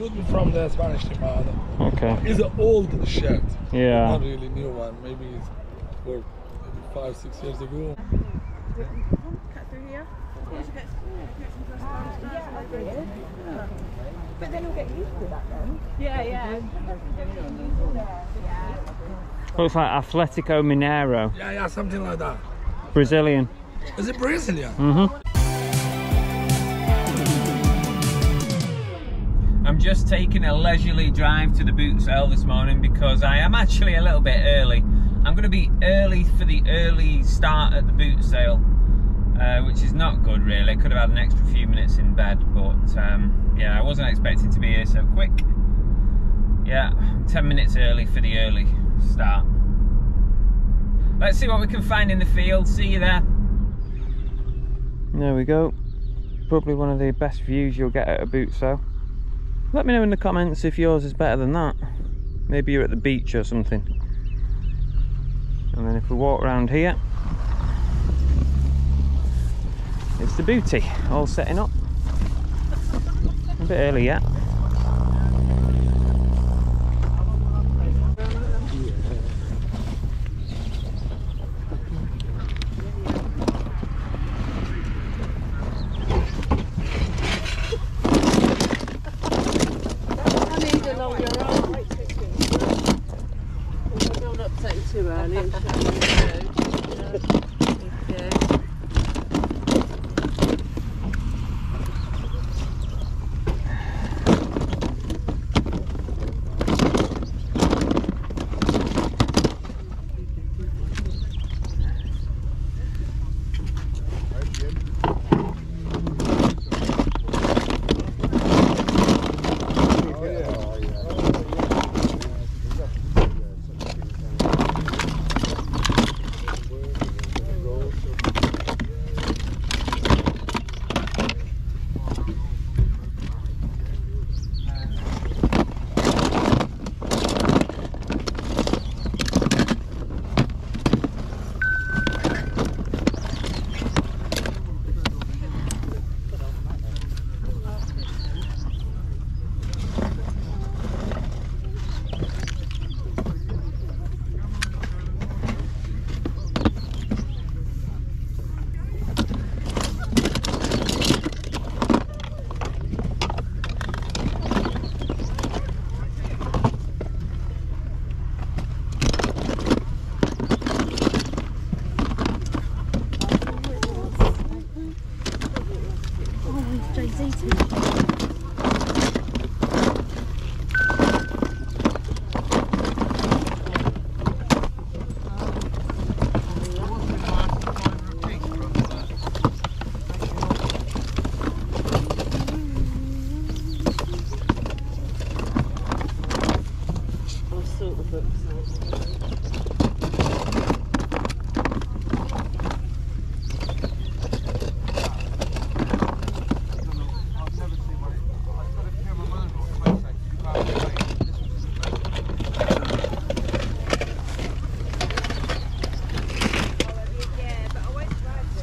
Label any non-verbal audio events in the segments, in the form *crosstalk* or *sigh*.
should be from the Spanish Armada. Okay. It's an old shed. Yeah. Not really new one. Maybe it's for maybe five, six years ago. Cut through here. But then you'll get used to that then. Yeah, yeah. Looks like Atletico Mineiro, Yeah, yeah, something like that. Brazilian. Is it Brazilian? Mm-hmm. Just taking a leisurely drive to the boot sale this morning because I am actually a little bit early. I'm going to be early for the early start at the boot sale, uh, which is not good really. I could have had an extra few minutes in bed, but um, yeah, I wasn't expecting to be here so quick. Yeah, 10 minutes early for the early start. Let's see what we can find in the field. See you there. There we go. Probably one of the best views you'll get at a boot sale. Let me know in the comments if yours is better than that. Maybe you're at the beach or something. And then if we walk around here, it's the booty, all setting up. A bit early yet.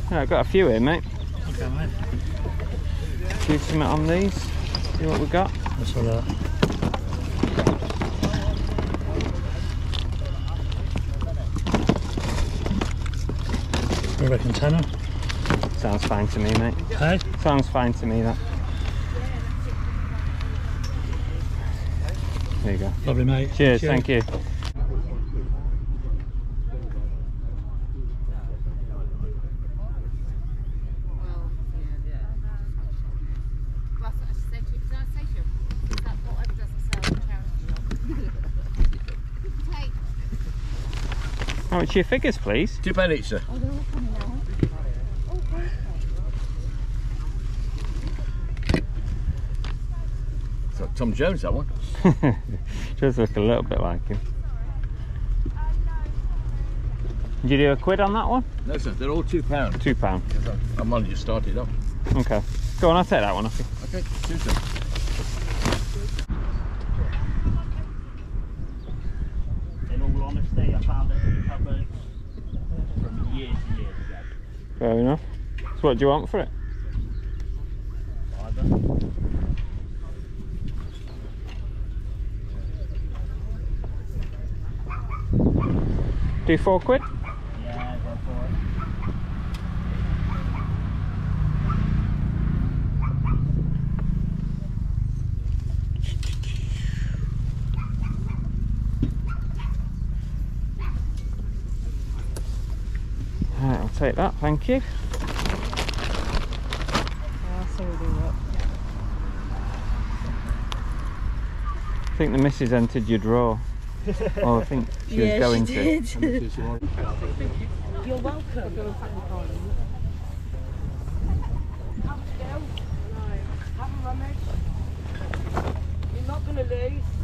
Yeah, I've got a few here, mate. Okay, mate. Do something on these. See what we got. Let's have that. We reckon tenner. Sounds fine to me, mate. Hey? Sounds fine to me, that. There you go. Lovely, mate. Cheers, thank you. Well, yeah, yeah. Well, that's what I said to you. Did I say to you? Is that whatever doesn't sell in charity shop? Take. How much your figures, please? Two pound each, sir. Oh, they're all coming out. Oh. It's like Tom Jones, that one. *laughs* Does look a little bit like him. Did you do a quid on that one? No, sir. They're all two pound. Two pound. Because I'm- I'm only just started off. Okay. Go on, I'll take that one off you. Okay, two, sir. So what do you want for it? Do four quid? Yeah, go for it. Right, I'll take that, thank you. I'll see what you I think the missus entered your drawer. oh, I think she was *laughs* going she to. did. *laughs* Just. You're welcome. You're not going to lose.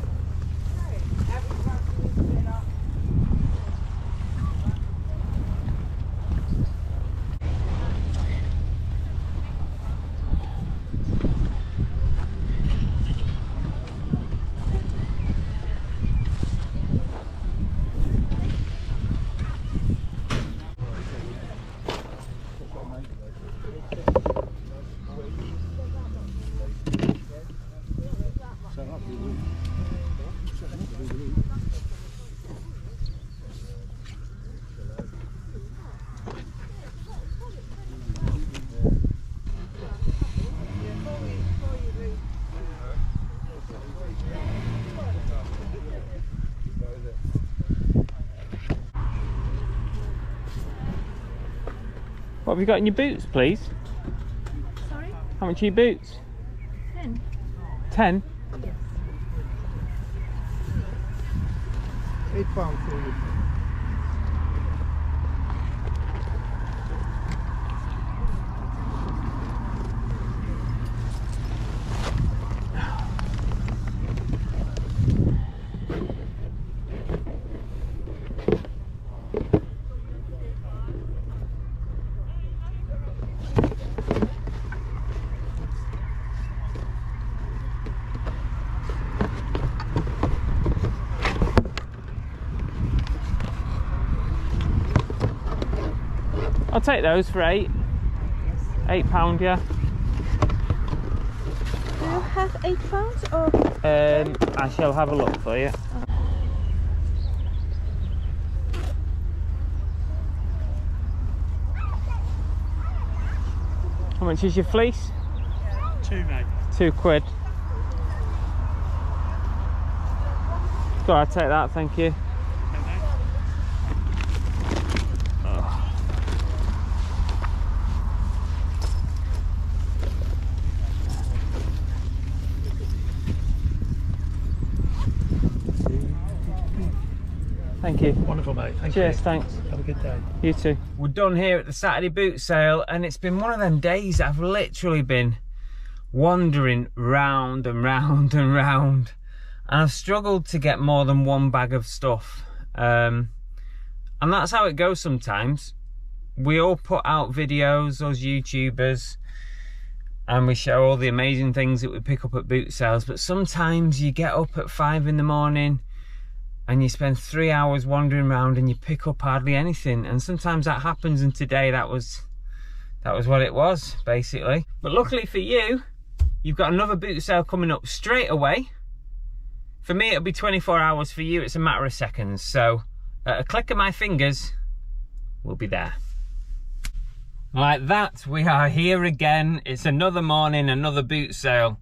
What have you got in your boots, please? Sorry? How much are your boots? Ten. Ten? Eight pounds for you. I'll take those for eight. Eight pound, yeah. Do you have eight pounds or Um, I shall have a look for you. How much is your fleece? Two, mate. Two quid. Go I'll take that, thank you. Thank you. Mate. Thank Cheers, you. thanks. Have a good day. You too. We're done here at the Saturday boot sale, and it's been one of them days I've literally been wandering round and round and round, and I've struggled to get more than one bag of stuff. Um, and that's how it goes sometimes. We all put out videos, us YouTubers, and we show all the amazing things that we pick up at boot sales, but sometimes you get up at five in the morning and you spend three hours wandering around and you pick up hardly anything. And sometimes that happens and today that was that was what it was basically. But luckily for you you've got another boot sale coming up straight away. For me it'll be 24 hours. For you it's a matter of seconds. So a click of my fingers we'll be there. Like that we are here again. It's another morning another boot sale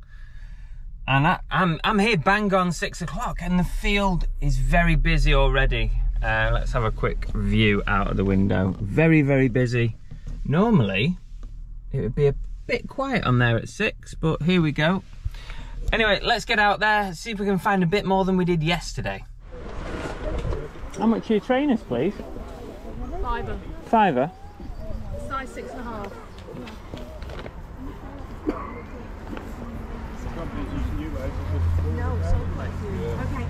and I, I'm I'm here bang on six o'clock, and the field is very busy already. Uh, let's have a quick view out of the window. Very very busy. Normally, it would be a bit quiet on there at six, but here we go. Anyway, let's get out there, see if we can find a bit more than we did yesterday. How much are your trainers, please? Fiver. Fiver. Size six and a half. No, sold quite a few. Okay.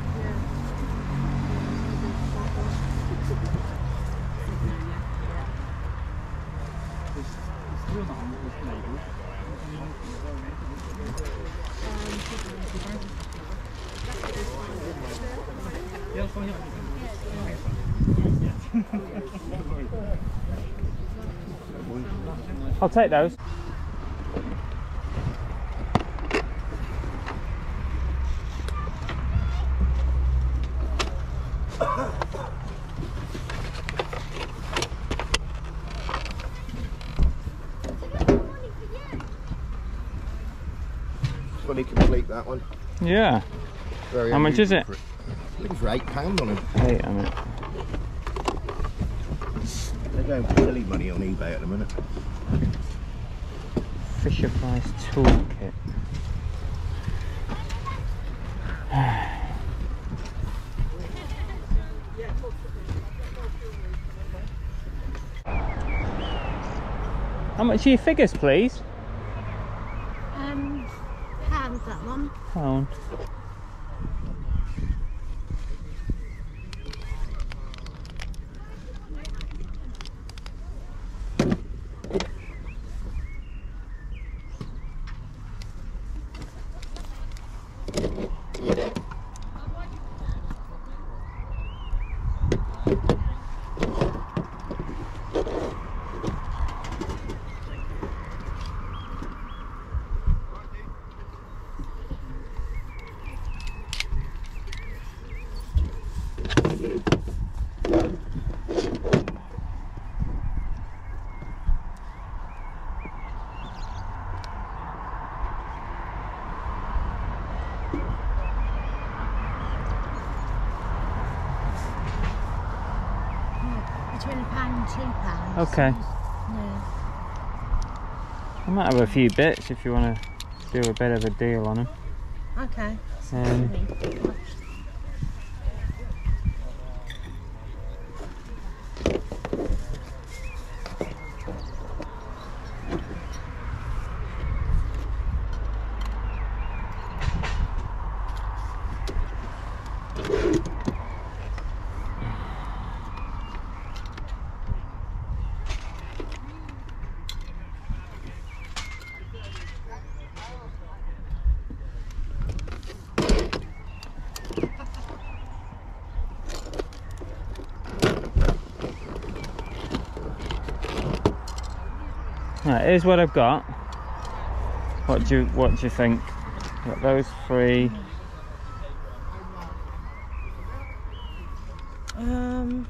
I'll take those. fully complete that one. Yeah. Very How much is it? for Looking for eight pound on them. Eight on it. They're going for silly money on eBay at the minute. Fisher Price toolkit. *sighs* How much are your figures, please? Um, pound that one. Pound. Between a pound and two pounds. Okay. Yeah. I might have a few bits if you want to do a bit of a deal on them. Okay. Um, here's what I've got. What do you what do you think? Got those three. Um,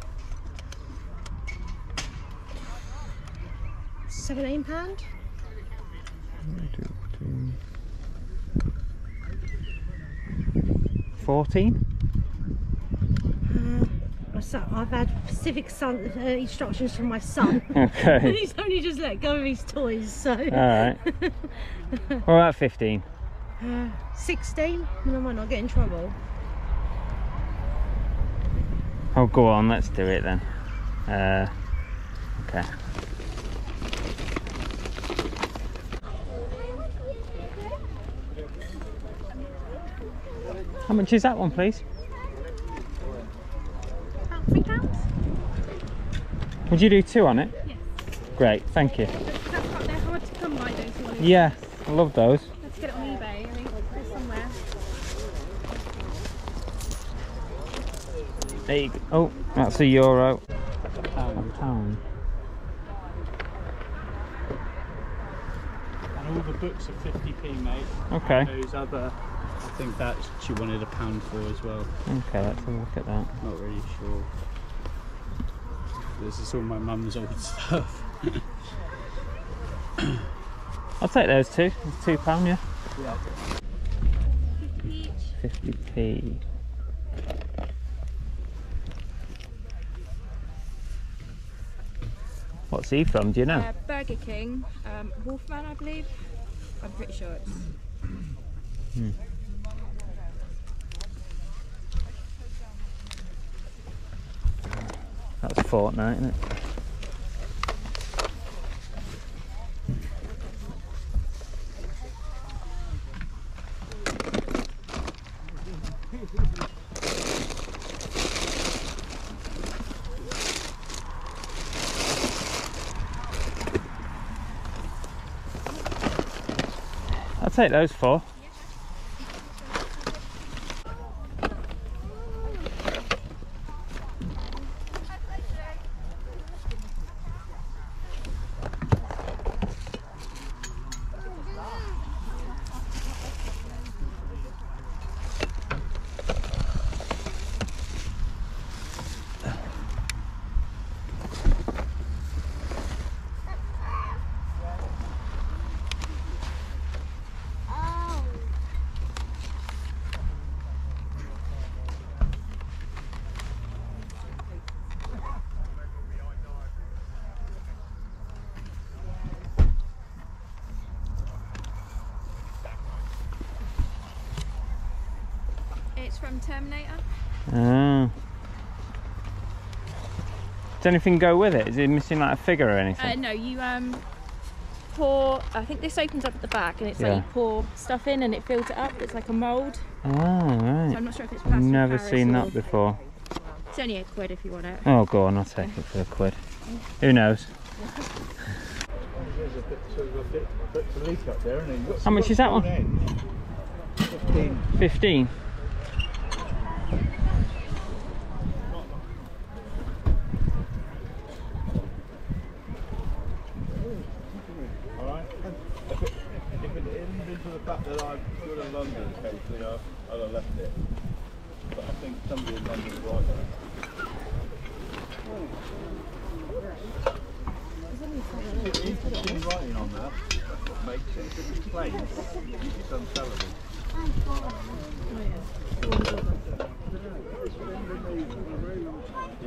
seventeen pound. Fourteen? Son, I've had specific son, uh, instructions from my son. *laughs* Okay. *laughs* He's only just let go of his toys, so. Alright. *laughs* What about fifteen? Uh, 16? I might not get in trouble. Oh go on, let's do it then. Uh okay. How much is that one please? About three pounds? Would you do two on it? Yes. Great, thank you. They're hard to come by those. Yeah, I love those. Let's get it on eBay. I think they're somewhere. There you go. Oh, that's a euro. Pound. A pound. And all the books are 50p, mate. Okay. Those other, I think that she wanted a pound for as well. Okay, let's have a look at that. Not really sure. This is all my mum's old *laughs* stuff. I'll take those two. It's two pound, yeah. Yeah. Fifty p. What's he from? Do you know? Uh, Burger King. Um, Wolfman, I believe. I'm pretty sure it's. That's Fortnite, isn't it? I'll take those four. Terminator. Ah. Does anything go with it? Is it missing like a figure or uh, anything? Uh, no, you um pour. I think this opens up at the back, and it's yeah. like you pour stuff in, and it fills it up. It's like a mould. Oh ah, right. So I'm not sure if it's. I've never seen or... that before. It's only a quid if you want it. Oh go on, I'll take it for a quid. Who knows? How much is that one? 15. 15? For the fact that I go to London occasionally, I- I'd have left it. But I think somebody in London is right there. Interesting writing on that. That's what makes it. If it's plain, it's unsellable.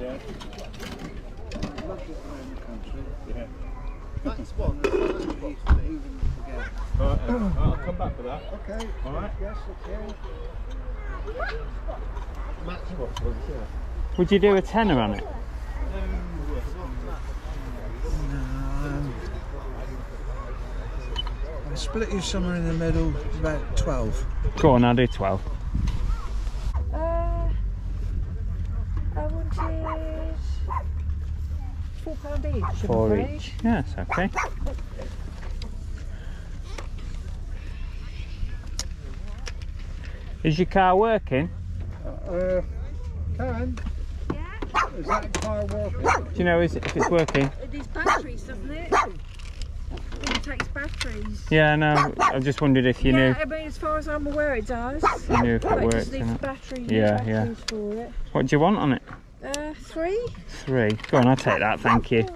Yeah. Yeah. That's one. That's what you even forget. Alright, uh, I'll come back for that. Okay. Alright? Yes, okay. Max, was it? Would you do a tenner on it? I'll split you somewhere in the middle, about 12. Go on, I'll do 12. Uh, I wanted four pound each. Four afraid. each. Yes, okay. Is your car working? Uh, Karen? Is that car working? Do you know is, it, if it's working? It is batteries, doesn't it? It takes batteries. Yeah, no, I just wondered if you yeah, knew. I mean, as far as I'm aware, it does. You knew if it but it works just needs not. battery, Yeah, yeah. for it. What do you want on it? Uh, three? Three. Go on, I'll take that, thank you.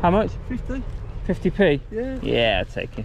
How much? 50? 50p? Yeah. Yeah, I'll take it.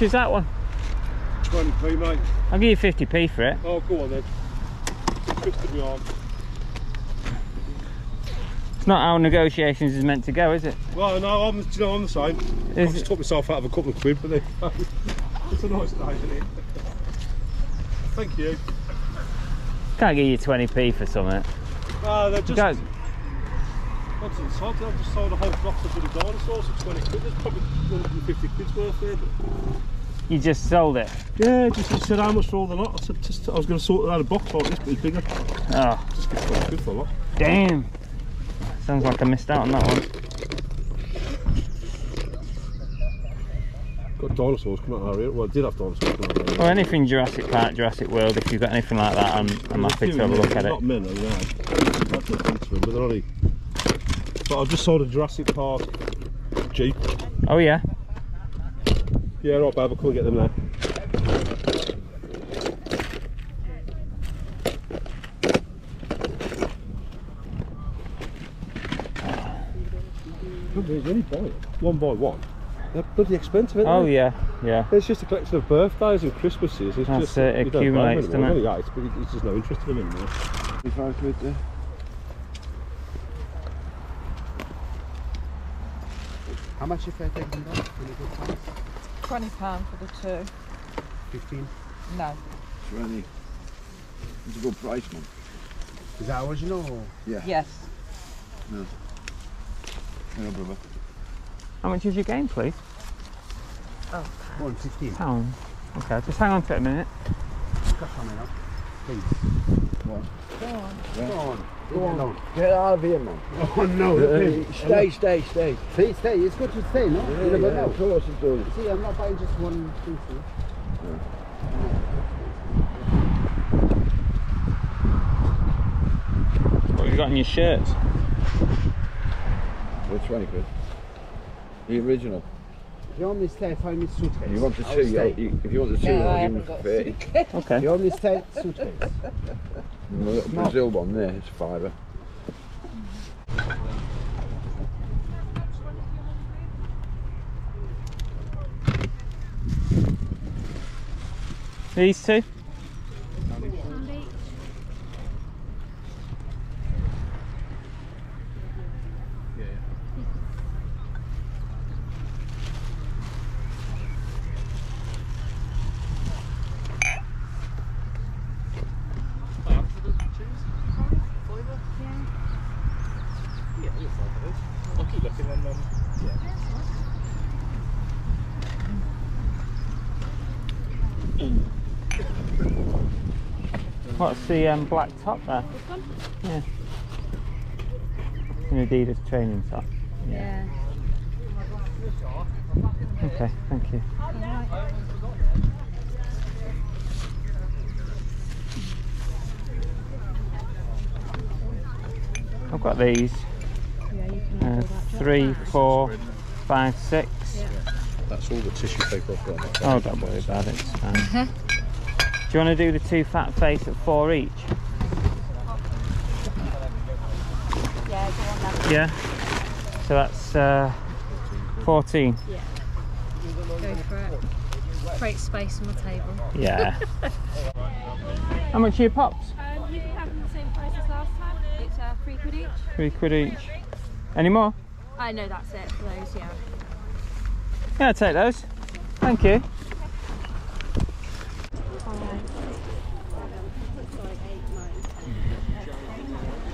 much is that one? 20p, mate. I'll give you 50p for it. Oh, go on then. Twisted my arm. It's not how negotiations is meant to go, is it? Well, no, I'm, you know, I'm the same. I've just it- took myself out of a couple of quid, but then, it's a nice day, isn't it? Thank you. Can't give you 20p for something. They're just. Guys, What's inside? I've just sold a whole box of bloody dinosaurs for 20 quid. There's probably 150 quid's worth there. you just sold it. Yeah, just he said how much for all the lot. I said just, I was going to sort it out a box like this, but it's bigger. Oh, Just get 20 quid for a lot. damn. Sounds like I missed out on that one. Got dinosaurs coming out of here. Well, I did have dinosaurs coming out of. Or anything Jurassic Park, Jurassic World, if you've got anything like that, I'm, I'm happy to have a look at it. Not men, yeah. That's no offence to them, but they're only. But I've just sold a Jurassic Park Jeep. Oh yeah? Yeah, right, Bob, I'll come get them now. There's only buy one by one. They're bloody expensive, aren't Oh they? yeah, yeah. It's just a collection of birthdays and Christmases. It's That's just, it, you don't buy them accumulates, doesn't it? Yeah, it's, but it's just no interest in them anymore. 25 quid there. How much if I take them back? When you go past? Twenty pound for the two. 15? No. 20. It's a good price, man. Is that original or? Yeah. Yes. No, brother. How much is your game, please? Oh, One, 15. Pound. Okay, just hang on to it a minute. Cut on it up. Please. Go on. Go on. Go on. Go on. Get out of here, man. *laughs* Oh no. Uh, stay, stay, stay. Stay, stay. It's good to stay, no? Yeah, you never yeah, know. Of course it does. See, I'm not buying just one thing for you. What have you got in your shirts? We're 20 quid. The original. If you want me to stay, find me suitcase. You want the I'll two, stay. you, you, if you want the two, No, I I'll give haven't you got 30. If Okay. you want me to stay, suitcase. *laughs* And the little Brazil one there, it's a fiver. These two? What's the um, black top there? Yeah. An Adidas training top. Yeah. Okay, thank you. I've got these. Yeah, Uh, have all that. three, four, five, six. That's all the tissue paper I've got. Oh, don't worry about it. It's fine. Do you want to do the two fat face at four each? Yeah, go on then. Yeah. So that's uh, 14. Go for it. Create space on the table. Yeah. *laughs* How much are your pops? Um, you can have them the same price as last time. It's uh, three quid each. Three quid each. Any more? I know that's it for those, yeah. Yeah, I'll take those. Thank you.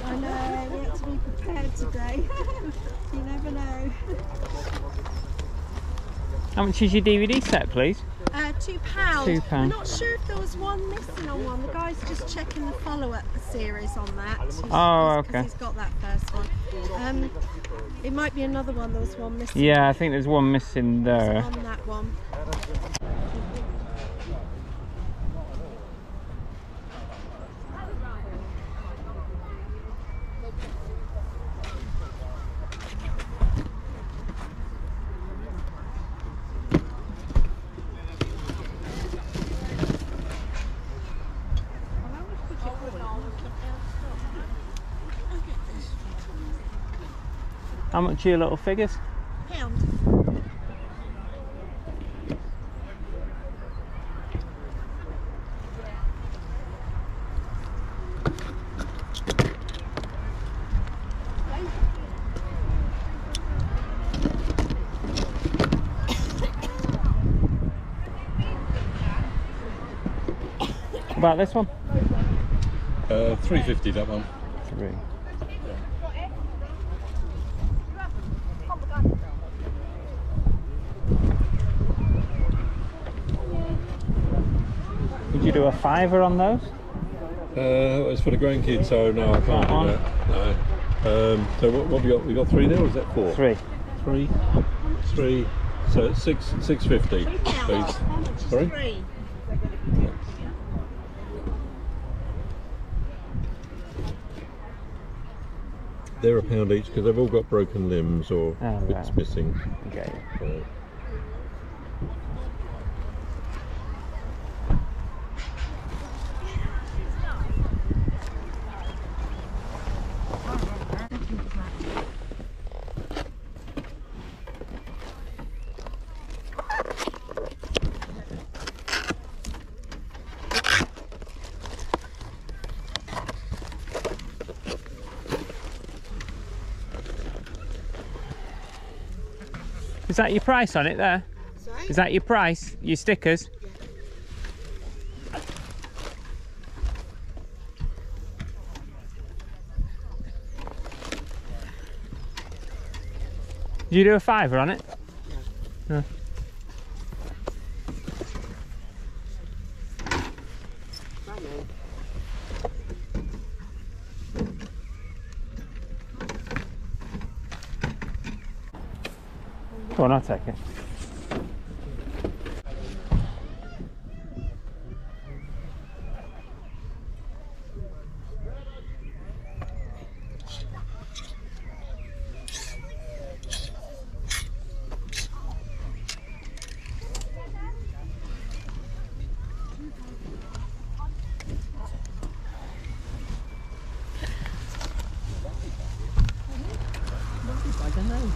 I know, we have to be prepared today. *laughs* you never know. How much is your DVD set, please? Uh, two pounds. Two pound. We're not sure if there was one missing on one. The guy's just checking the follow-up series on that. He's- Oh, okay. He's got that first one. Um, it might be another one. There was one missing. Yeah, I think there's one missing there. On that one. How much are your little figures? Pound. About this one? Uh, 350 that one. Three. Would you do a fiver on those? Uh, it's for the grandkids, so no, I can't do that. No. Um, so what, what we got? We got three there, or is that four? Three. Three. Three. So it's six, six fifty, please. Sorry. They're a pound each because they've all got broken limbs or Oh, bits missing. Okay. Is that your price on it there? Sorry? Is that your price? Your stickers? Did you do a fiver on it? No. Go on, I'll take it. I don't know.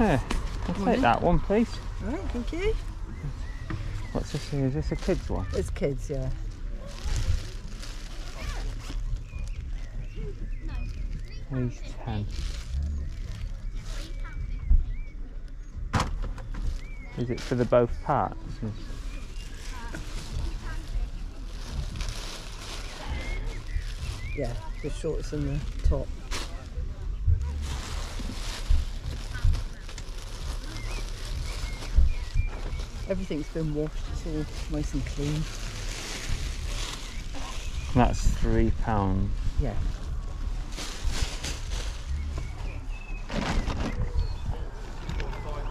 Yeah, I'll take that one, please. Right, thank you. What's this here? Is this a kid's one? It's kids, yeah. He's 10. Is it for the both parts? Yeah, the shorts and the top. Everything's been washed, it's all nice and clean. That's three pounds. Yeah.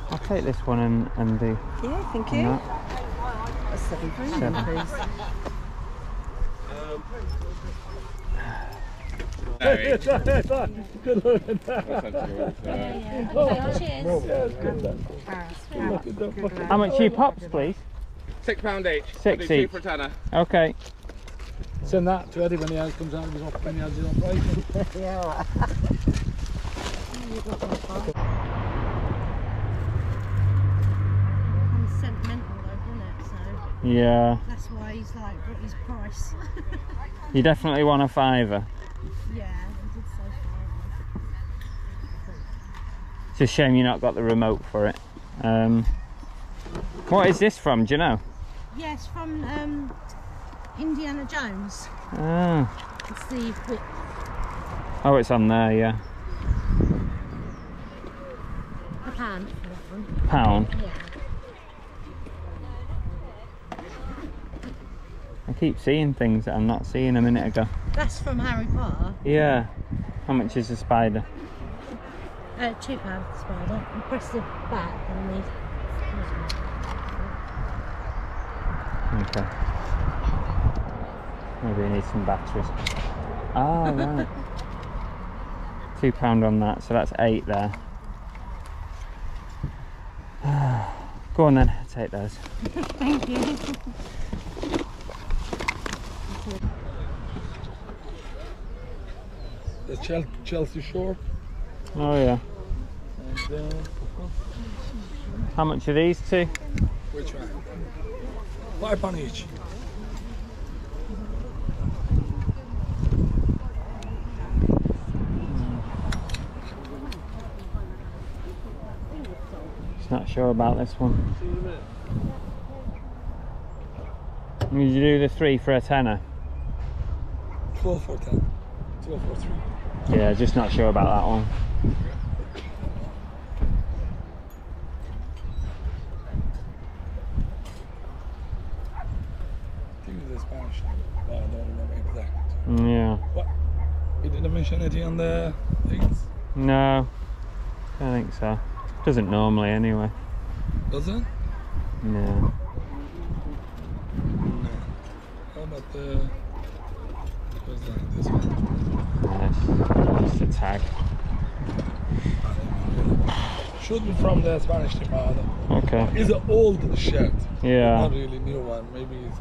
I'll take this one and, and the. Yeah, thank you. that. That's seven pounds, Seven. please. Um, Good luck at. How much are your pops, please? Six pound each. Six each. Two for a tenner. Okay. Send that to Eddie when he has, comes out with his off when he has his operation. yeah. Kind of sentimental though, isn't it? So Yeah. that's why he's like got his price. You definitely want a fiver. Yeah, say. It's a shame you not got the remote for it. Um, what is this from? Do you know? Yes, from um, Indiana Jones. Ah. It's the whip. Oh, it's on there. Yeah. A pound for that one. Pound. Yeah. I keep seeing things that I'm not seeing a minute ago. That's from Harry Potter. Yeah. How much is a spider? Uh, two pound spider. You press the back and the. Okay. Maybe I need some batteries. Ah, right. *laughs* Two pound on that, so that's eight there. *sighs* Go on then, take those. *laughs* Thank you. *laughs* The Chelsea Shore. Oh yeah. And, uh, How much are these two? which one? Five pound each. Just not sure about this one. Would you do the three for a tenner? Twelve for ten. Twelve for three. Yeah, just not sure about that one. I think it's Spanish, but I don't remember exact. Yeah. What? He didn't mention anything on the things, No, I don't think so. Doesn't normally anyway. does it? No. No. How about the? What's that? This one. Yeah, just a tag. Should be from the Spanish team, uh, Okay. It's an old shirt. Yeah. Not really new one. Maybe it's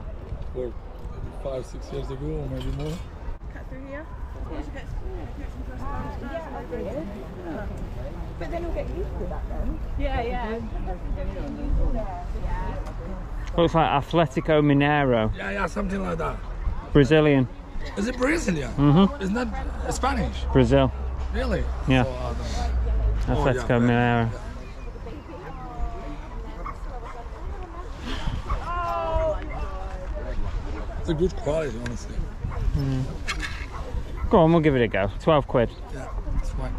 for maybe five, six years ago, or maybe more. Cut through here. But then you'll get used to that then. Yeah, yeah. Looks like Atletico Mineiro, Yeah, yeah, something like that. Brazilian. Is it Brazilian? Mhm. It's not Spanish. Brazil. Really? Yeah. So, don't know. Oh, yeah, Atletico yeah, Mineiro. It's a good quality, honestly. Mm. Go on, we'll give it a go. 12 quid. Yeah, it's fine.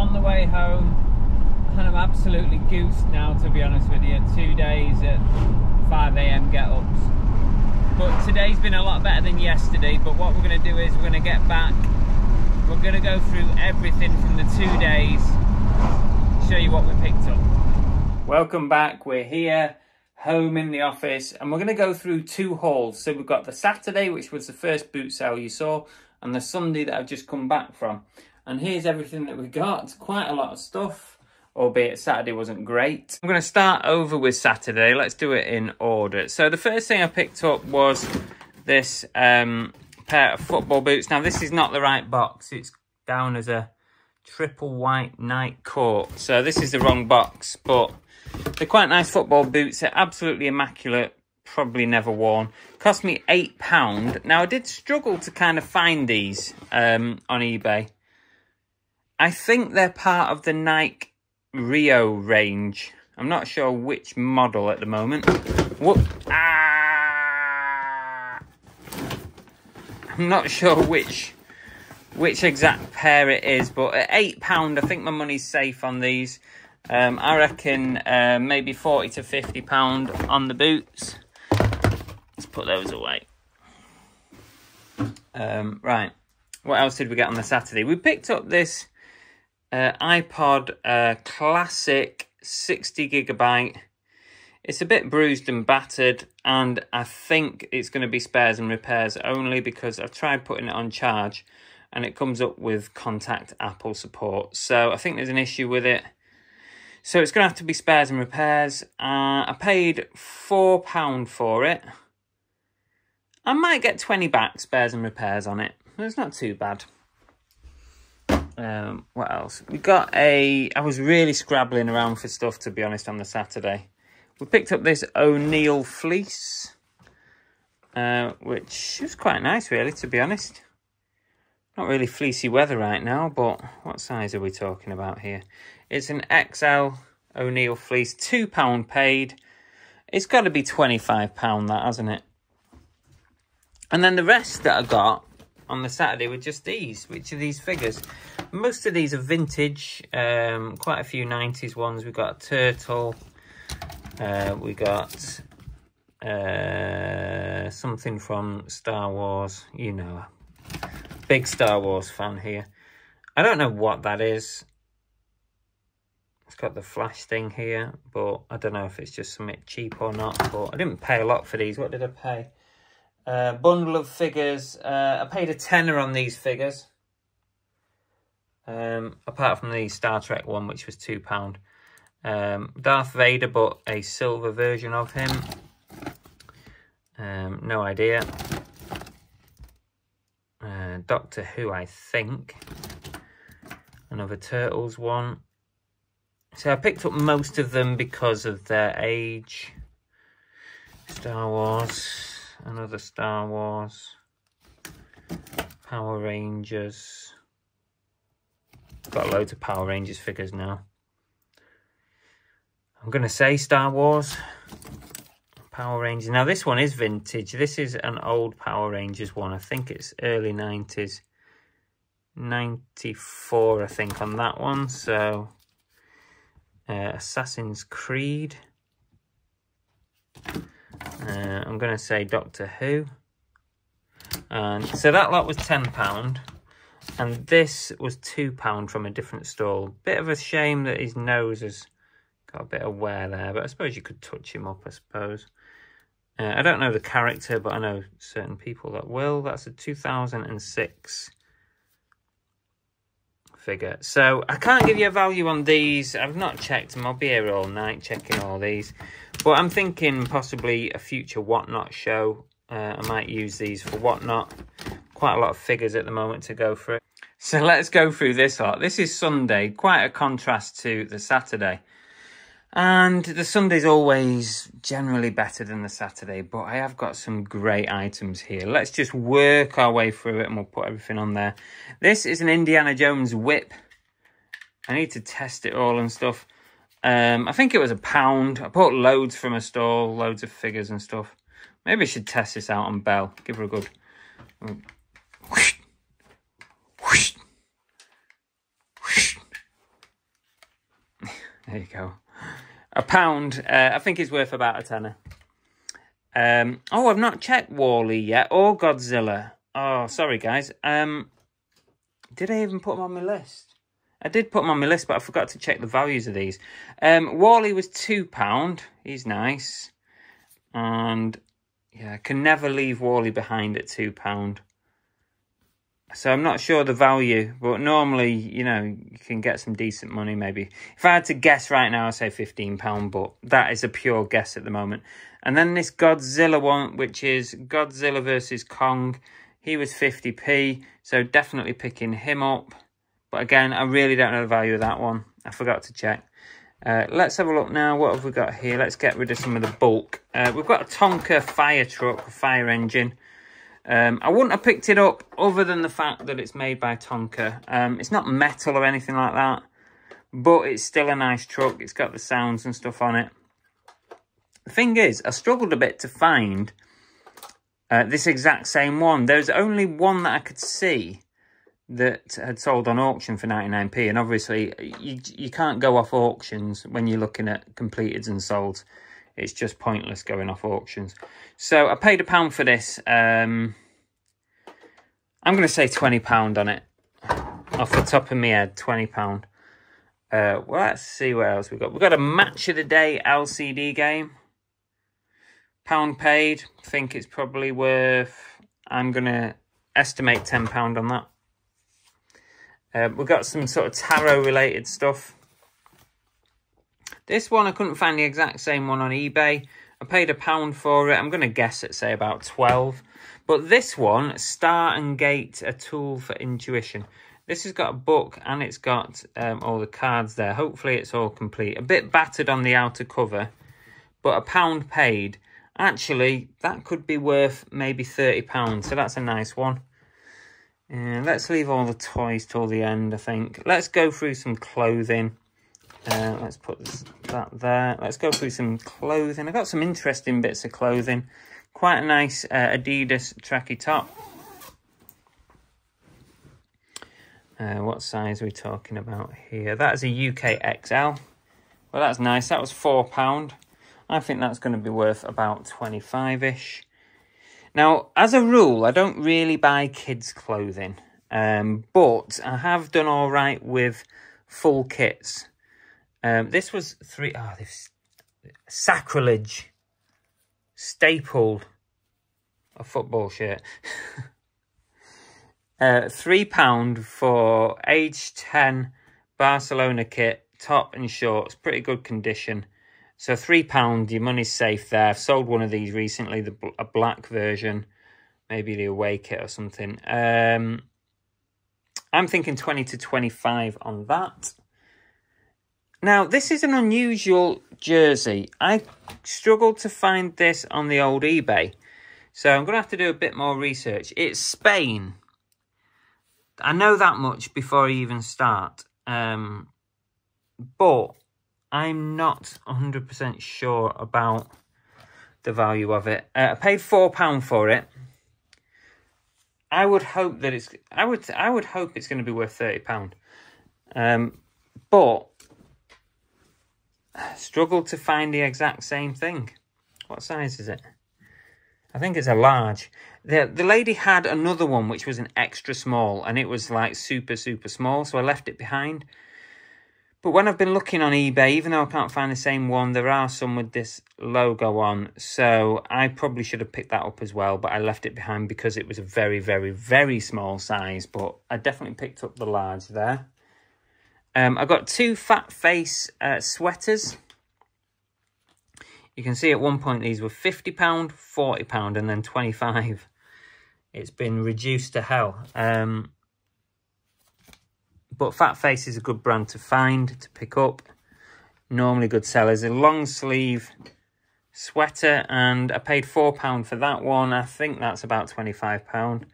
on the way home and I'm now to be honest with you. Two days at 5am get ups. But today's been a lot better than yesterday. But what we're going to do is we're going to get back. We're going to go through everything from the two days, show you what we picked up. Welcome back. We're here, home in the office, and we're going to go through two hauls. So we've got the Saturday, which was the first boot sale you saw, and the Sunday that I've just come back from. And here's everything that we got. Quite a lot of stuff, albeit Saturday wasn't great. I'm going to start over with Saturday. Let's do it in order. So the first thing I picked up was this um, pair of football boots. Now, this is not the right box. It's down as a triple white Nike Court. So this is the wrong box, but they're quite nice football boots. They're absolutely immaculate. Probably never worn. Cost me £8. Now, I did struggle to kind of find these um, on eBay. I think they're part of the Nike Rio range. I'm not sure which model at the moment. Whoop. Ah! I'm not sure which which exact pair it is, but at £8, I think my money's safe on these. Um, I reckon uh, maybe 40 to £50 on the boots. Let's put those away. Um, right, what else did we get on the Saturday? We picked up this uh, iPod uh, Classic 60 gigabyte. It's a bit bruised and battered, and I think it's going to be spares and repairs only because I've tried putting it on charge and it comes up with contact Apple support. So I think there's an issue with it. So it's going to have to be spares and repairs. Uh, I paid £4 for it. I might get 20 back spares and repairs on it. It's not too bad. Um, what else? We got a... I was really scrabbling around for stuff, to be honest, on the Saturday. We picked up this O'Neill fleece, uh, which was quite nice, really, to be honest. Not really fleecy weather right now, but what size are we talking about here? It's an XL O'Neill fleece, £2 paid. It's got to be £25 that, hasn't it? And then the rest that I got on the Saturday were just these, which are these figures. Most of these are vintage, um, quite a few 90s ones. We've got a Turtle, uh, we got uh, something from Star Wars, you know, big Star Wars fan here. I don't know what that is. It's got the flash thing here, but I don't know if it's just something cheap or not. But I didn't pay a lot for these. What did I pay? Uh, bundle of figures. Uh, I paid a tenner on these figures. Um, apart from the Star Trek one, which was £2. Um, Darth Vader, but a silver version of him. Um, no idea. Uh, Doctor Who, I think. Another Turtles one. So I picked up most of them because of their age. Star Wars. Another Star Wars. Power Rangers. Got loads of Power Rangers figures now. I'm going to say Star Wars. Power Rangers. Now, this one is vintage. This is an old Power Rangers one. I think it's early 90s. 94, I think, on that one. So, uh, Assassin's Creed. Uh, I'm going to say Doctor Who. And so that lot was £10. And this was £2 from a different stall. Bit of a shame that his nose has got a bit of wear there. But I suppose you could touch him up, I suppose. Uh, I don't know the character, but I know certain people that will. That's a 2006 figure. So I can't give you a value on these. I've not checked them. I'll be here all night checking all these. But I'm thinking possibly a future Whatnot show. Uh, I might use these for Whatnot. Quite a lot of figures at the moment to go through. So let's go through this lot. This is Sunday. Quite a contrast to the Saturday. And the Sunday's always generally better than the Saturday, but I have got some great items here. Let's just work our way through it and we'll put everything on there. This is an Indiana Jones whip. I need to test it all and stuff. Um, I think it was a pound. I bought loads from a stall, loads of figures and stuff. Maybe I should test this out on Belle. Give her a good... Whoosh, whoosh, whoosh. There you go. Pound. Uh, I think it's worth about a tenner. Um, oh, I've not checked Wally yet or Godzilla. Oh, sorry, guys. Um, did I even put them on my list? I did put them on my list, but I forgot to check the values of these. Um, Wally was £2. He's nice. And, yeah, I can never leave Wally behind at £2. So I'm not sure the value, but normally, you know, you can get some decent money maybe. If I had to guess right now, I'd say £15, but that is a pure guess at the moment. And then this Godzilla one, which is Godzilla versus Kong. He was 50p, so definitely picking him up. But again, I really don't know the value of that one. I forgot to check. Uh, let's have a look now. What have we got here? Let's get rid of some of the bulk. Uh, we've got a Tonka fire truck, fire engine. Um, I wouldn't have picked it up other than the fact that it's made by Tonka. Um, it's not metal or anything like that, but it's still a nice truck. It's got the sounds and stuff on it. The thing is, I struggled a bit to find uh, this exact same one. There's only one that I could see that had sold on auction for 99p, and obviously you, you can't go off auctions when you're looking at completed and sold it's just pointless going off auctions. So I paid a pound for this. Um, I'm going to say £20 on it. Off the top of my head, £20. Uh, well, let's see what else we've got. We've got a Match of the Day LCD game. Pound paid. think it's probably worth... I'm going to estimate £10 on that. Uh, we've got some sort of tarot related stuff. This one, I couldn't find the exact same one on eBay. I paid a pound for it. I'm going to guess at, say, about 12. But this one, Star and Gate, A Tool for Intuition. This has got a book and it's got um, all the cards there. Hopefully it's all complete. A bit battered on the outer cover, but a pound paid. Actually, that could be worth maybe £30, so that's a nice one. And let's leave all the toys till the end, I think. Let's go through some clothing. Uh, let's put this, that there. Let's go through some clothing. I've got some interesting bits of clothing. Quite a nice uh, Adidas tracky top. Uh, what size are we talking about here? That is a UK XL. Well, that's nice. That was £4. I think that's going to be worth about 25-ish. Now, as a rule, I don't really buy kids' clothing. Um, but I have done all right with full kits. Um, this was three. Oh, this sacrilege. Stapled a football shirt. *laughs* uh, three pound for age ten Barcelona kit, top and shorts, pretty good condition. So three pound, your money's safe there. I've sold one of these recently, the a black version, maybe the away kit or something. Um, I'm thinking twenty to twenty five on that. Now, this is an unusual jersey. I struggled to find this on the old eBay. So I'm going to have to do a bit more research. It's Spain. I know that much before I even start. Um, but I'm not 100% sure about the value of it. Uh, I paid £4 for it. I would hope that it's I would I would hope it's going to be worth £30. Um, but struggled to find the exact same thing. What size is it? I think it's a large. The, the lady had another one which was an extra small and it was like super, super small. So I left it behind. But when I've been looking on eBay, even though I can't find the same one, there are some with this logo on. So I probably should have picked that up as well, but I left it behind because it was a very, very, very small size. But I definitely picked up the large there. Um, I got two fat face uh, sweaters. You can see at one point these were £50, £40 and then 25 It's been reduced to hell. Um, but Fat Face is a good brand to find, to pick up. Normally good sellers. A long sleeve sweater and I paid £4 for that one. I think that's about £25.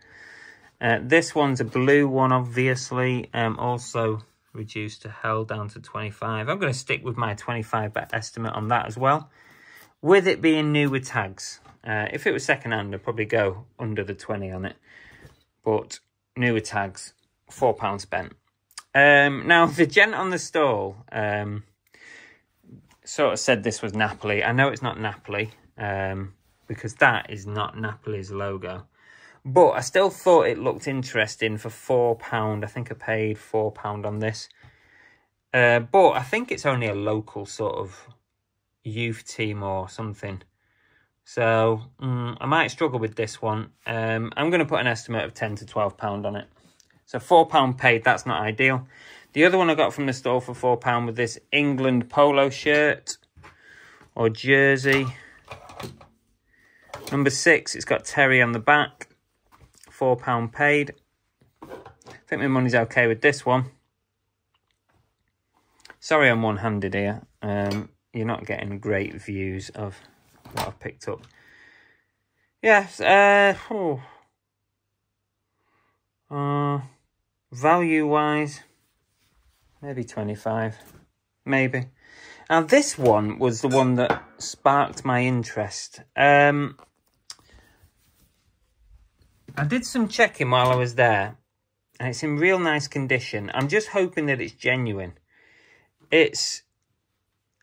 Uh, this one's a blue one, obviously. Um, also reduced to hell down to 25. I'm going to stick with my 25 bet estimate on that as well. With it being new with tags. Uh, if it was second hand, I'd probably go under the 20 on it. But new with tags, £4 spent. Um, now, *laughs* the gent on the stall, um, sort of said this was Napoli. I know it's not Napoli um, because that is not Napoli's logo. But I still thought it looked interesting for £4. I think I paid £4 on this. Uh, but I think it's only a local sort of youth team or something. So mm, I might struggle with this one. Um, I'm going to put an estimate of 10 to £12 on it. So £4 paid, that's not ideal. The other one I got from the store for £4 with this England polo shirt or jersey. Number six, it's got Terry on the back. £4 paid. I think my money's okay with this one. Sorry I'm one-handed here. Um, you're not getting great views of what I've picked up. Yes, uh, oh. uh value-wise, maybe 25, maybe. Now this one was the one that sparked my interest. Um, I did some checking while I was there, and it's in real nice condition. I'm just hoping that it's genuine. It's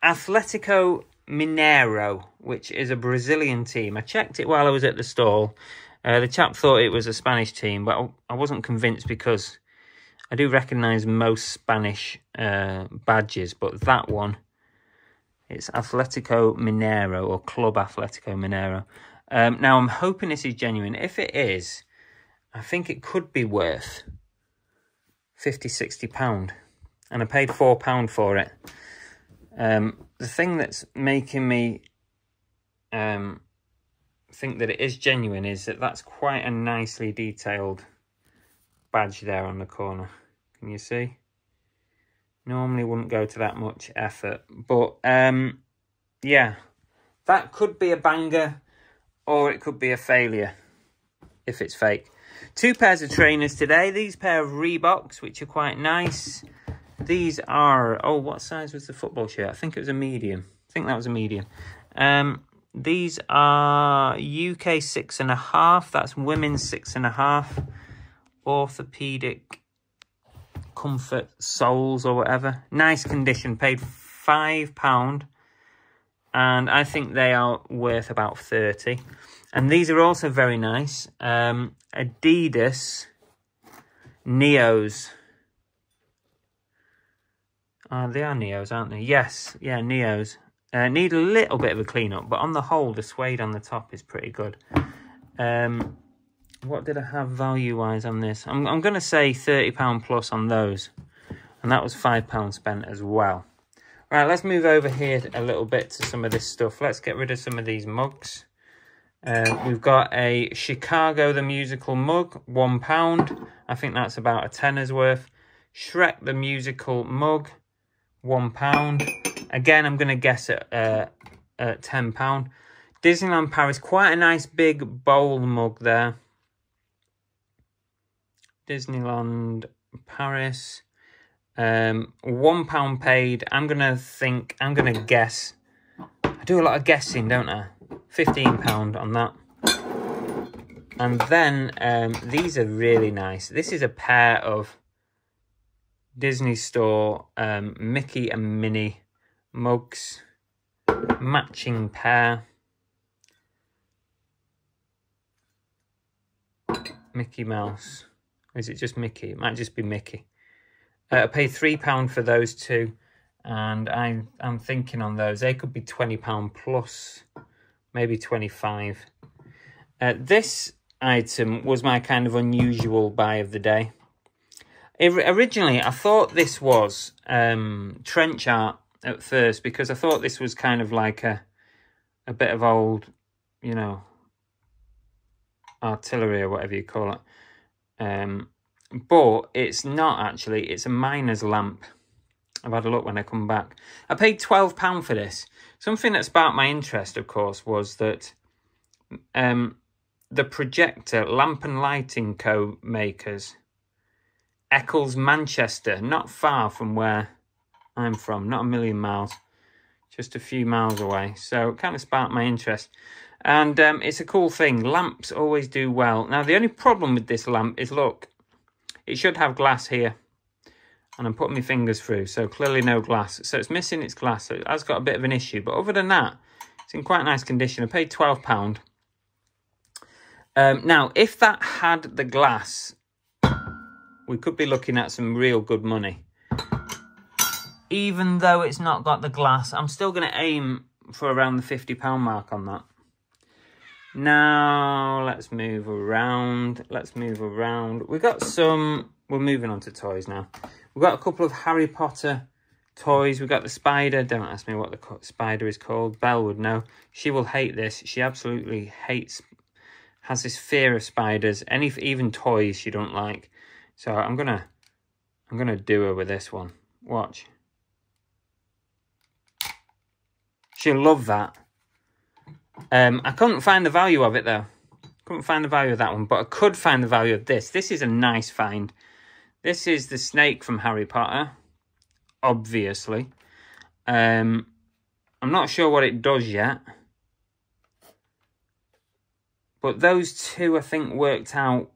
Atletico Mineiro, which is a Brazilian team. I checked it while I was at the stall. Uh, the chap thought it was a Spanish team, but I wasn't convinced because I do recognise most Spanish uh, badges, but that one, it's Atletico Mineiro or Club Atletico Mineiro. Um, now, I'm hoping this is genuine. If it is, I think it could be worth 50, 60 pound. And I paid four pound for it. Um, the thing that's making me um, think that it is genuine is that that's quite a nicely detailed badge there on the corner. Can you see? Normally wouldn't go to that much effort. But, um, yeah. That could be a banger or it could be a failure if it's fake. Two pairs of trainers today. These pair of Reeboks, which are quite nice. These are, oh, what size was the football shirt? I think it was a medium. I think that was a medium. Um, these are UK six and a half. That's women's six and a half. Orthopedic comfort soles or whatever. Nice condition. Paid five pound. And I think they are worth about 30. And these are also very nice. Um, Adidas Neos. Uh, they are Neos, aren't they? Yes, yeah, Neos. Uh, need a little bit of a clean up, but on the whole, the suede on the top is pretty good. Um, what did I have value-wise on this? I'm, I'm going to say £30 plus on those. And that was £5 spent as well. Right, let's move over here a little bit to some of this stuff. Let's get rid of some of these mugs. Uh, we've got a Chicago the Musical mug, one pound. I think that's about a tenner's worth. Shrek the Musical mug, one pound. Again, I'm going to guess at, uh, at ten pound. Disneyland Paris, quite a nice big bowl mug there. Disneyland Paris, um, one pound paid. I'm gonna think. I'm gonna guess. I do a lot of guessing, don't I? £15 on that. And then um, these are really nice. This is a pair of Disney Store um, Mickey and Minnie mugs. Matching pair. Mickey Mouse. Is it just Mickey? It might just be Mickey. Uh, I paid £3 for those two. And I'm, I'm thinking on those. They could be £20 plus maybe 25. Uh, this item was my kind of unusual buy of the day. It, originally, I thought this was um, trench art at first because I thought this was kind of like a a bit of old, you know, artillery or whatever you call it. Um, but it's not actually. It's a miner's lamp. I've had a look when I come back. I paid £12 for this. Something that sparked my interest, of course, was that um, the Protector, Lamp and Lighting Co. makers, Eccles, Manchester, not far from where I'm from, not a million miles, just a few miles away. So it kind of sparked my interest. And um, it's a cool thing. Lamps always do well. Now, the only problem with this lamp is, look, it should have glass here. and I'm putting my fingers through, so clearly no glass. So it's missing its glass, so it has got a bit of an issue. But other than that, it's in quite nice condition. I paid £12. Um, now, if that had the glass, we could be looking at some real good money. Even though it's not got the glass, I'm still going to aim for around the £50 mark on that. Now, let's move around. Let's move around. We've got some... We're moving on to toys now. We've got a couple of Harry Potter toys. We've got the spider. Don't ask me what the spider is called. Belle would know. She will hate this. She absolutely hates... Has this fear of spiders. Any Even toys she don't like. So I'm going to... I'm going to do her with this one. Watch. She'll love that. Um, I couldn't find the value of it though. Couldn't find the value of that one, but I could find the value of this. This is a nice find. This is the snake from Harry Potter, obviously. Um, I'm not sure what it does yet. But those two, I think, worked out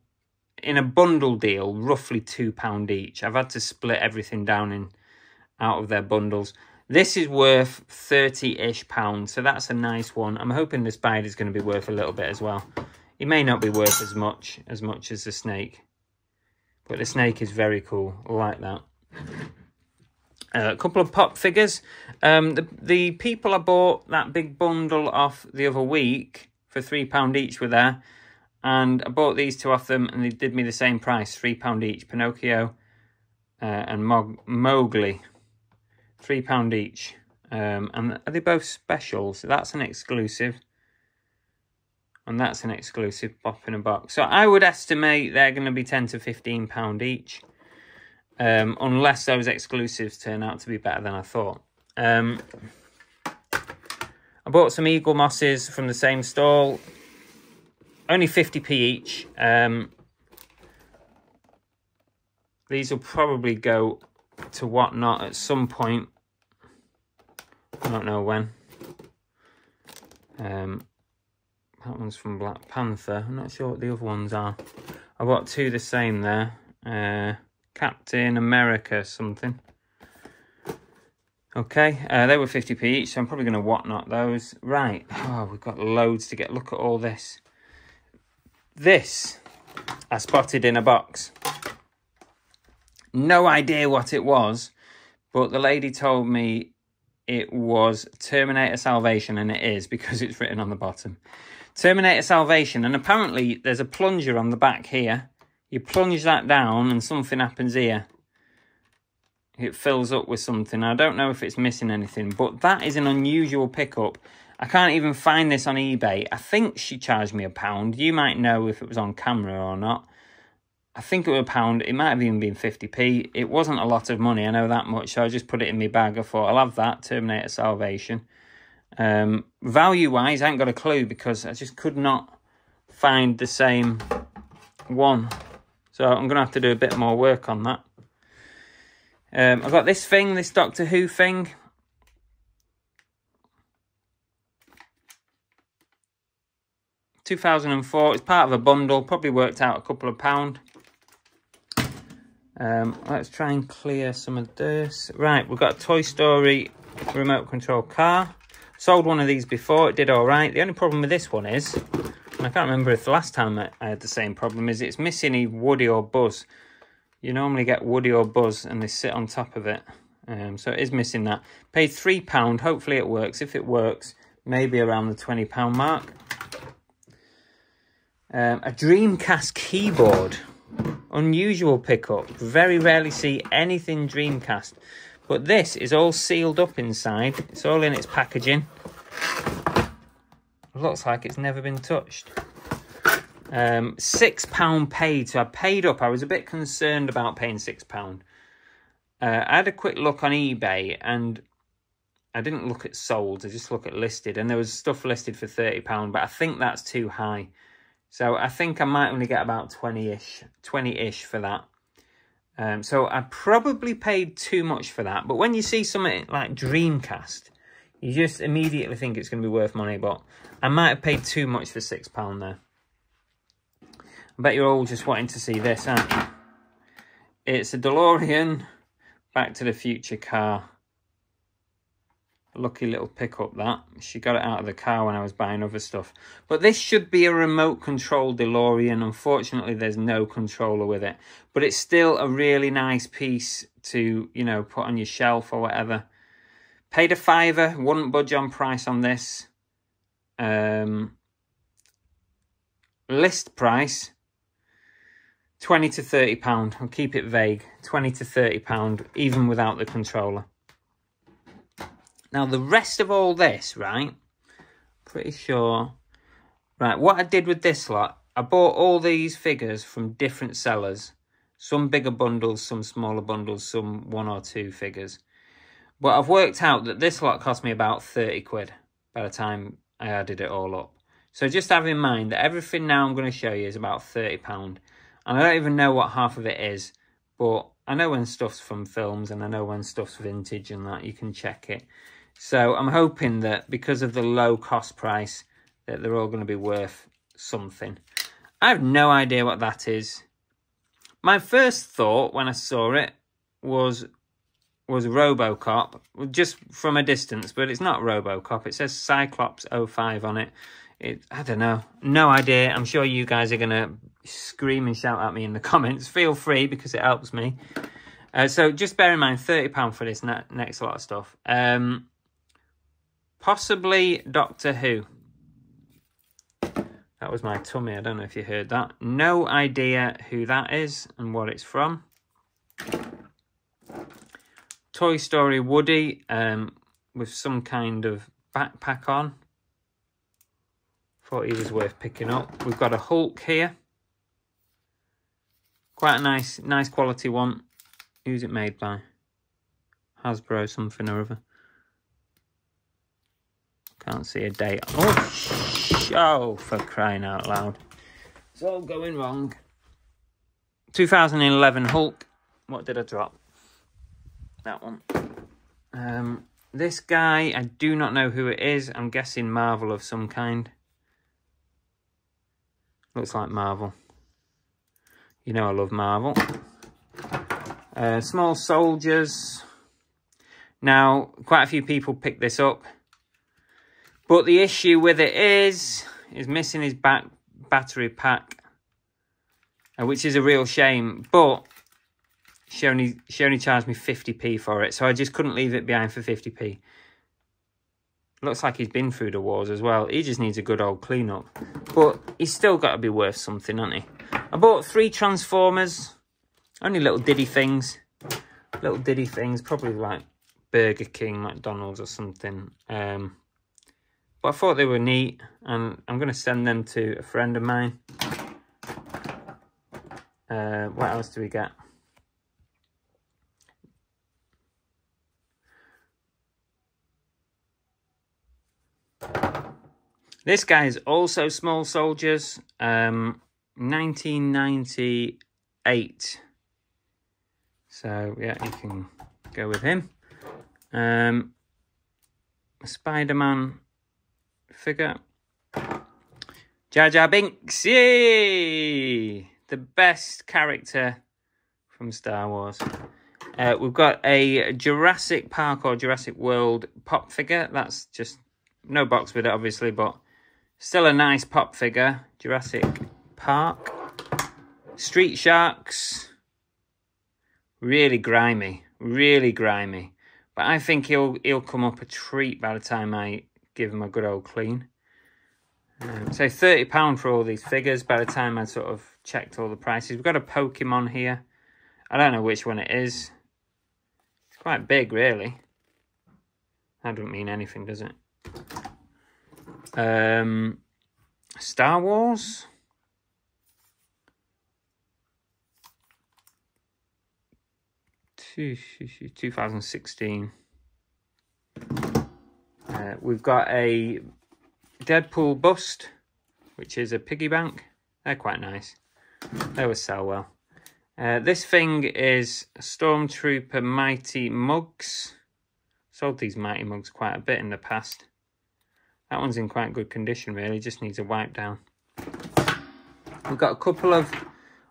in a bundle deal, roughly £2 each. I've had to split everything down in out of their bundles. This is worth 30-ish pounds, so that's a nice one. I'm hoping this the spider's going to be worth a little bit as well. It may not be worth as much as much as the snake. But the snake is very cool. Like that. Uh, a couple of pop figures. Um, the, the people I bought that big bundle off the other week for £3 each were there. And I bought these two off them and they did me the same price, £3 each. Pinocchio uh, and Mog Mowgli. £3 each. Um, and are they both specials? That's an exclusive. And that's an exclusive pop in a box. So I would estimate they're going to be 10 to £15 each. Um, unless those exclusives turn out to be better than I thought. Um, I bought some Eaglemosses from the same stall. Only 50p each. Um, these will probably go to whatnot at some point. I don't know when. Um, that one's from Black Panther. I'm not sure what the other ones are. I've got two the same there. Uh, Captain America something. Okay, uh, they were 50p each, so I'm probably going to whatnot those. Right, oh, we've got loads to get. Look at all this. This I spotted in a box. No idea what it was, but the lady told me it was Terminator Salvation, and it is because it's written on the bottom. Terminator Salvation, and apparently there's a plunger on the back here. You plunge that down and something happens here. It fills up with something. I don't know if it's missing anything, but that is an unusual pickup. I can't even find this on eBay. I think she charged me a pound. You might know if it was on camera or not. I think it was a pound. It might have even been 50p. It wasn't a lot of money, I know that much. So I just put it in my bag. I thought, I'll have that, Terminator Salvation. Um, Value-wise, I ain't got a clue because I just could not find the same one. So I'm going to have to do a bit more work on that. Um, I've got this thing, this Doctor Who thing. Two thousand and four. It's part of a bundle. Probably worked out a couple of pound. Um, let's try and clear some of this. Right, we've got a Toy Story remote control car. Sold one of these before, it did all right. The only problem with this one is, I can't remember if the last time I had the same problem, is it's missing a Woody or Buzz. You normally get Woody or Buzz and they sit on top of it. Um, so it is missing that. Paid £3, hopefully it works. If it works, maybe around the £20 mark. Um, a Dreamcast keyboard unusual pickup. Very rarely see anything Dreamcast. But this is all sealed up inside. It's all in its packaging. Looks like it's never been touched. Um, £6 paid. So I paid up. I was a bit concerned about paying £6. Uh, I had a quick look on eBay and I didn't look at sold. I just look at listed. And there was stuff listed for £30. But I think that's too high. So I think I might only get about 20-ish 20-ish for that. Um, so I probably paid too much for that. But when you see something like Dreamcast, you just immediately think it's going to be worth money. But I might have paid too much for £6 there. I bet you're all just wanting to see this, aren't you? It's a DeLorean Back to the Future car. Lucky little pickup that. She got it out of the car when I was buying other stuff. But this should be a remote control DeLorean. Unfortunately, there's no controller with it. But it's still a really nice piece to, you know, put on your shelf or whatever. Paid a fiver. Wouldn't budge on price on this. Um, list price 20 to 30 pound i'll keep it vague 20 to 30 pound even without the controller now the rest of all this right pretty sure right what i did with this lot i bought all these figures from different sellers some bigger bundles some smaller bundles some one or two figures but i've worked out that this lot cost me about 30 quid by the time i added it all up so just have in mind that everything now I'm going to show you is about £30. And I don't even know what half of it is, but I know when stuff's from films and I know when stuff's vintage and that, you can check it. So I'm hoping that because of the low cost price, that they're all going to be worth something. I have no idea what that is. My first thought when I saw it was was Robocop, just from a distance, but it's not Robocop. It says Cyclops 05 on it. It, I don't know. No idea. I'm sure you guys are going to scream and shout at me in the *laughs* comments. Feel free because it helps me. Uh, so just bear in mind, £30 for this ne next lot of stuff. Um, possibly Doctor Who. That was my tummy. I don't know if you heard that. No idea who that is and what it's from. Toy Story Woody um, with some kind of backpack on. Thought he was worth picking up. We've got a Hulk here. Quite a nice, nice quality one. Who's it made by? Hasbro something or other. Can't see a date. Oh, oh, for crying out loud. It's all going wrong. 2011 Hulk. What did I drop? That one. Um, this guy, I do not know who it is. I'm guessing Marvel of some kind. Looks like Marvel. You know I love Marvel. Uh, small soldiers. Now, quite a few people picked this up. But the issue with it is, is missing his back battery pack. Uh, which is a real shame. But she only, she only charged me 50p for it. So I just couldn't leave it behind for 50p. Looks like he's been through the wars as well. He just needs a good old clean up. But he's still got to be worth something, hasn't he? I bought three Transformers. Only little diddy things. Little diddy things. Probably like Burger King, McDonald's or something. Um, but I thought they were neat. And I'm going to send them to a friend of mine. Uh, what else do we get? This guy is also Small Soldiers, um, 1998. So, yeah, you can go with him. Um, Spider-Man figure. Jar Jar Binks, yay! The best character from Star Wars. Uh, we've got a Jurassic Park or Jurassic World pop figure. That's just no box with it, obviously, but Still a nice pop figure. Jurassic Park. Street Sharks. Really grimy. Really grimy. But I think he'll he'll come up a treat by the time I give them a good old clean. Um, so £30 for all these figures by the time I sort of checked all the prices. We've got a Pokemon here. I don't know which one it is. It's quite big, really. That doesn't mean anything, does it? Um, Star Wars. Two, 2016. Uh, we've got a Deadpool bust, which is a piggy bank. They're quite nice. They would sell well. Uh, this thing is Stormtrooper Mighty Muggs. Sold these Mighty Muggs quite a bit in the past. That one's in quite good condition, really. Just needs a wipe down. We've got a couple of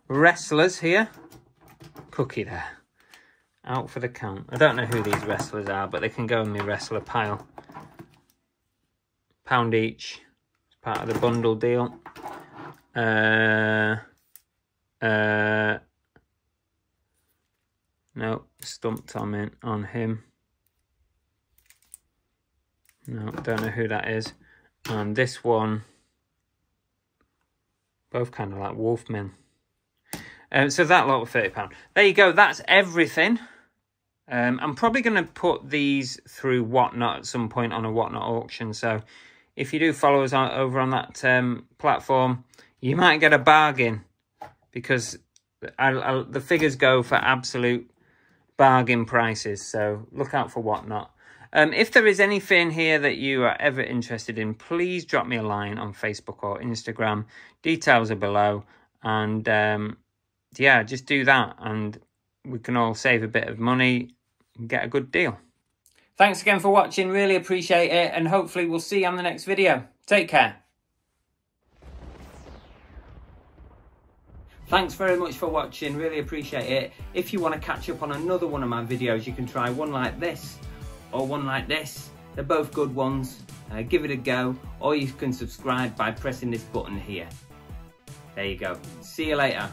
wrestlers here. Cookie there. Out for the count. I don't know who these wrestlers are, but they can go in my wrestler pile. Pound each. It's part of the bundle deal. Uh, uh, no, stumped on, in, on him. No, don't know who that is. And this one, both kind of like wolfmen. Um, so that lot of £30. There you go, that's everything. Um, I'm probably going to put these through Whatnot at some point on a Whatnot auction. So if you do follow us on, over on that um, platform, you might get a bargain because I, I, the figures go for absolute bargain prices. So look out for Whatnot. Um, if there is anything here that you are ever interested in, please drop me a line on Facebook or Instagram. Details are below. And um, yeah, just do that. And we can all save a bit of money and get a good deal. Thanks again for watching. Really appreciate it. And hopefully we'll see you on the next video. Take care. Thanks very much for watching, really appreciate it. If you want to catch up on another one of my videos, you can try one like this or one like this. They're both good ones. Uh, give it a go, or you can subscribe by pressing this button here. There you go. See you later.